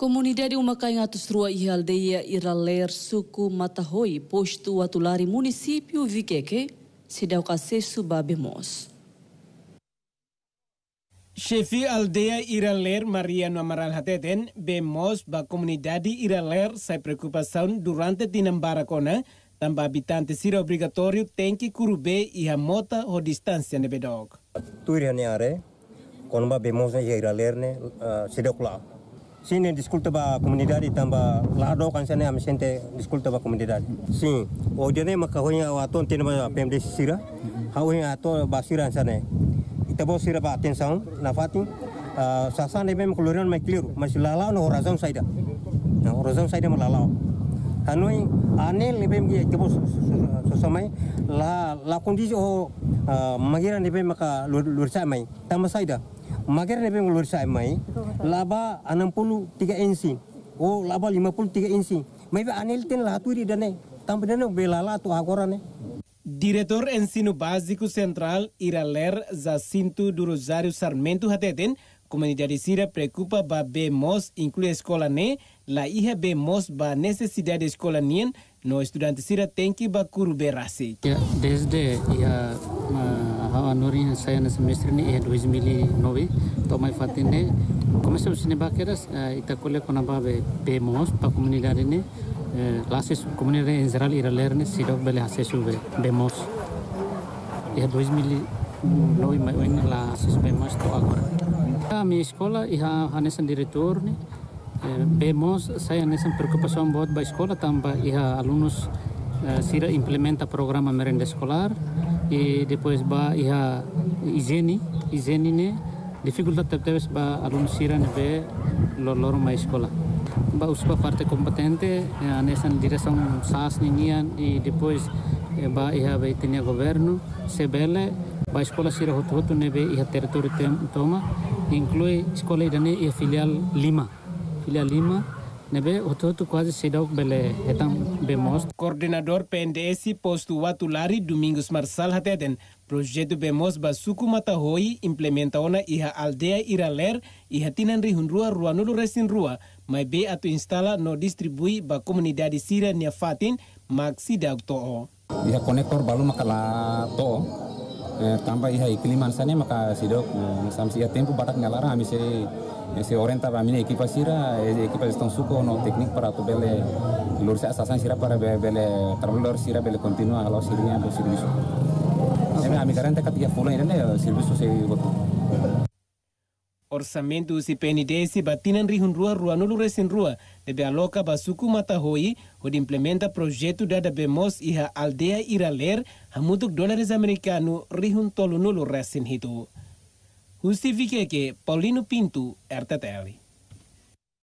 Comunidade Umacai Atos Rua e Aldeia Iraler Suku Matahoi, posto Atulari, município Viqueque, se deu acesso Babemos. Chefe aldeia Iraler Mariano Amaral Hateten, bemos ba comunidade Iraler sai preocupação durante Dinambaracona, também habitante sira obrigatório tem que curube e a mota ou distância ne bedog. Tuiriane are, quando bemos ne Iraler ne, sedok lá. Sini disculpa ba comunidade tamba lado kan sana am sente disculpa ba comunidade. Sim, o dene makahonya waton tena ba PMD sira. Haunya ato ba sira sana. Ita bo sira ba atenção na fatin. Sasa ne bem keluaran mai clear, mas lala no razão saida. Na razão saida malala. Hanoi anel ne bem ke bo sosamai la la kondisi o magira ne bem maka lur sa mai. Tama saida. Mager nebe ngulur sa mai. Laba 63 inci. Oh laba 53 inci. Mai be anel ten la turi dane tambe dane belala tu agora ne Diretor Ensino Básico Central Iraler Jacinto do Rosário Sarmento Hateten comunidade Sira preocupa ba bemos inclui escola ne la iha bemos ba necessidade escola nien no estudante Sira tem que ba curube rasi. Ya, desde ya hawa nuri saya na semestre ni eh 2009 to mai fatine começou sine baqueras ita kole kona ba be bemos pa comunidade ne classes comunidade em geral ira ler ne sido bele acesso be bemos. Eh 2009 mai oin la acesso bemos to agora minha escola iha hanesan diretor ne bemos saya nesan preocupação buat ba escola tamba iha alunos Sira implementa programa merenda escolar e depois ba iha higiene higiene ne dificuldade teve ba alunos be lor ma escola. Ba uspa parte competente nessa direção SAS ninguém e depois ba iha be tinha governo sebele ba escola Sira hotu hotu ne be iha território toma inclui escola idane iha filial Lima. Filial Lima nebe ototo quase sedok bele etam bemos coordenador PNDS posto Watulari Domingos Marçal Hateden projeto bemos basuku mata hoi implementa ona iha aldeia iraler iha tinan rihun rua rua nulu resin rua. Mai be atu instala no distribui ba comunidade sira nia fatin maxi dag to iha konektor balu makala to Eh, tanpa iha iklim ansane maka sido mm, samsia tempo batak ngalara ami se eh, se orenta ba mine equipa sira eh, equipa estão suco no teknik para to bele lur sa sasan sira para bele travelor sira bele continua alo sirnya bo serviço. Emi ami garanta katia fulan irene serviço se gotu. Orçamento si PNDS batinan rihun rua nulu resin rua debe aloca basuku mata hoi hod implementa projeto dada bemos iha aldeia iraler hamutuk dólares americano rihun tolu nulu resin hitu Justifique que Paulino Pinto, RTTL.